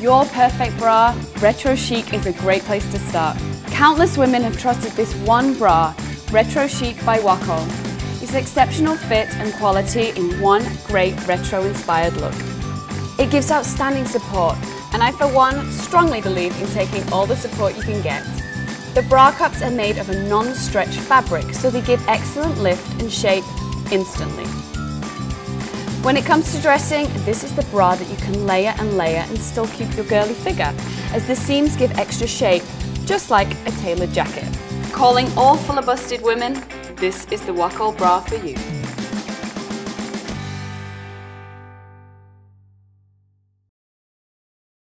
your perfect bra, Retro Chic is a great place to start. Countless women have trusted this one bra, Retro Chic by Wacoal. It's exceptional fit and quality in one great retro-inspired look. It gives outstanding support, and I for one strongly believe in taking all the support you can get. The bra cups are made of a non-stretch fabric, so they give excellent lift and shape instantly. When it comes to dressing, this is the bra that you can layer and layer and still keep your girly figure, as the seams give extra shape, just like a tailored jacket. Calling all fuller busted women, this is the Wacoal bra for you.